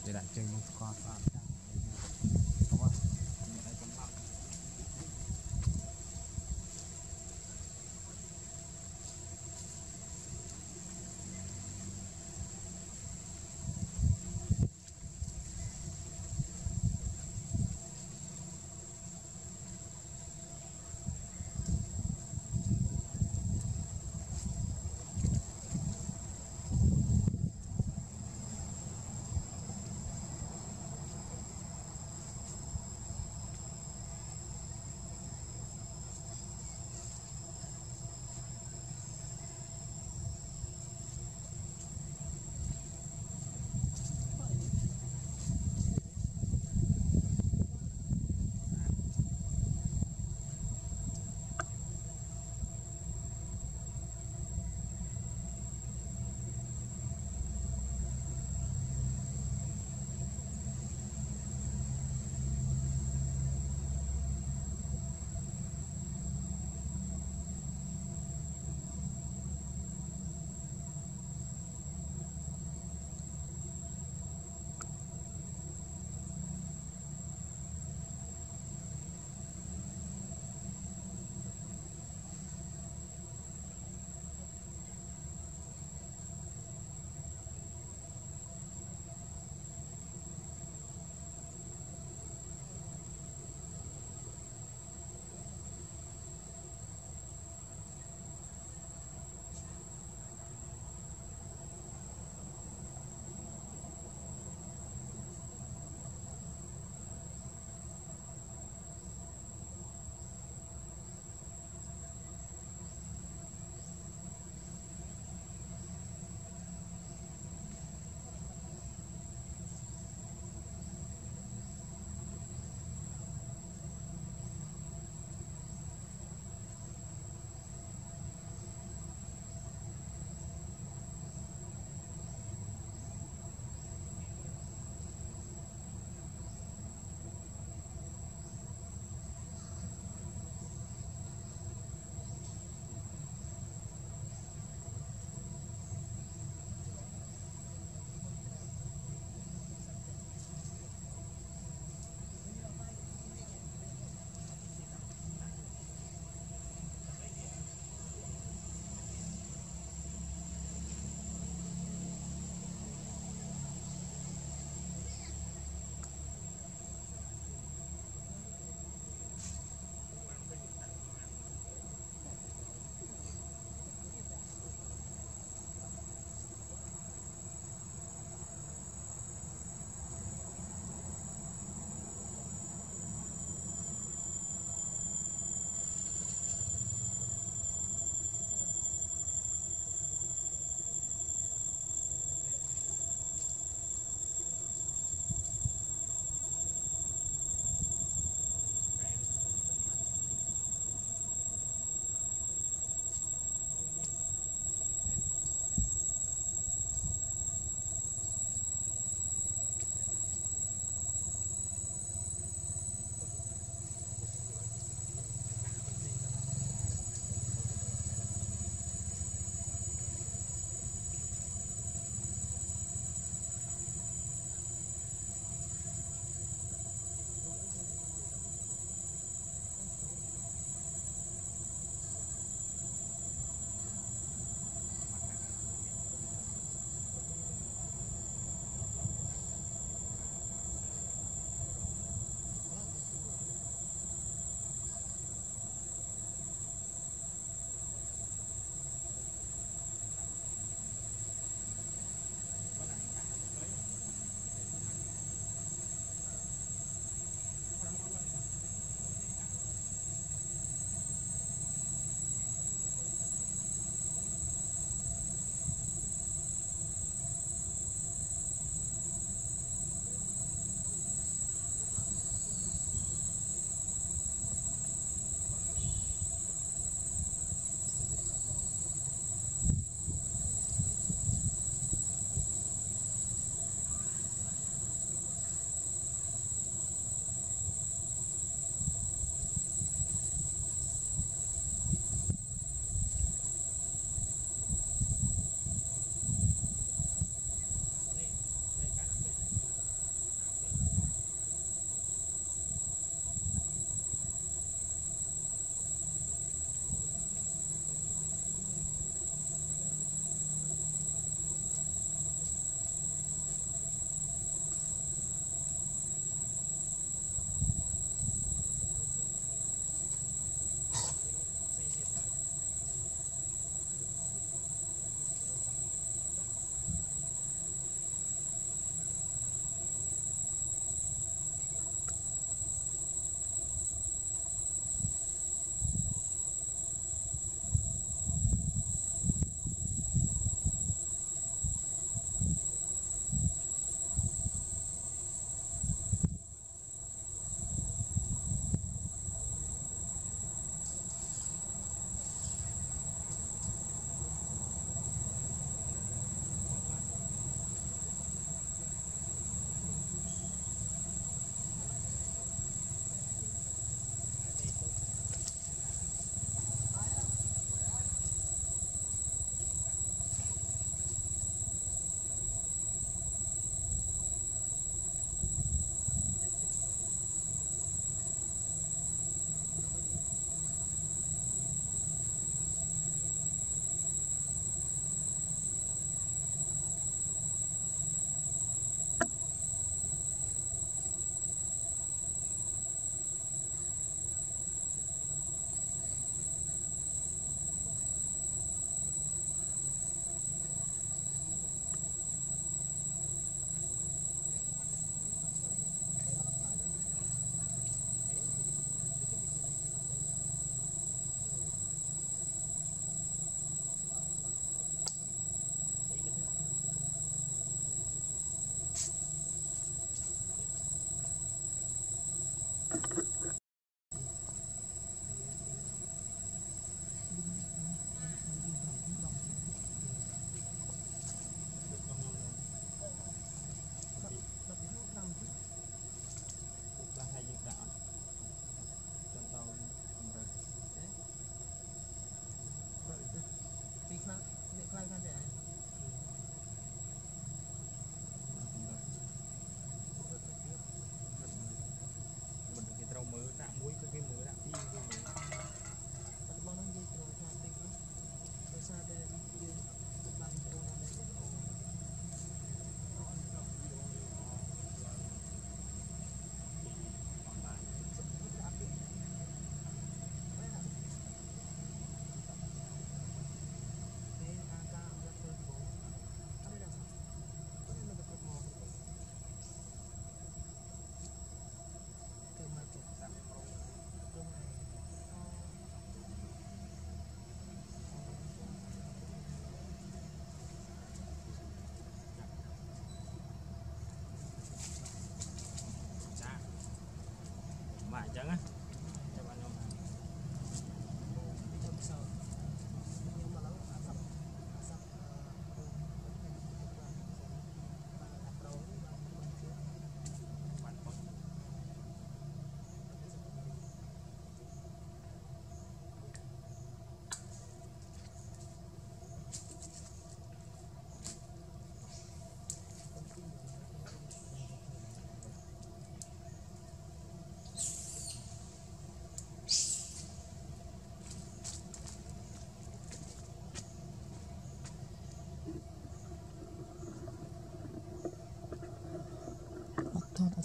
เดี๋ยวได้เจอมุกกอร์สาม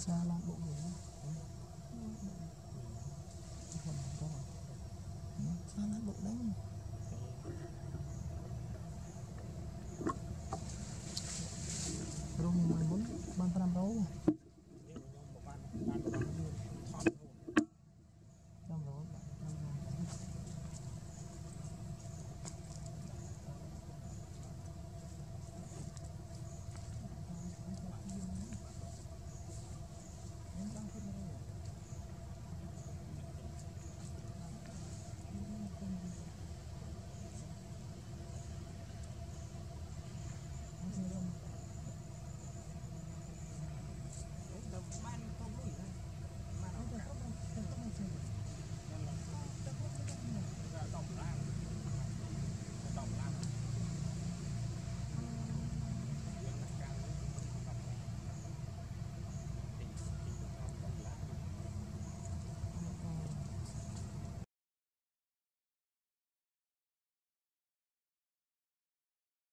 ทอ